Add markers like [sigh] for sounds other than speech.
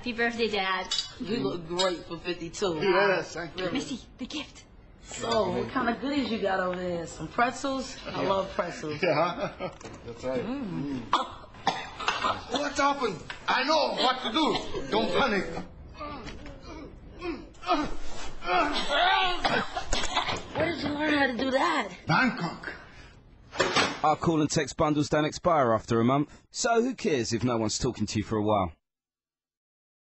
Happy birthday, Dad. You look great for 52. Yes, thank you. Missy, the gift. So, what kind of goodies you got over there? Some pretzels? I love pretzels. Yeah, [laughs] that's right. Mm. What happened? I know what to do. Don't panic. Where did you learn how to do that? Bangkok. Our call and text bundles don't expire after a month, so who cares if no one's talking to you for a while?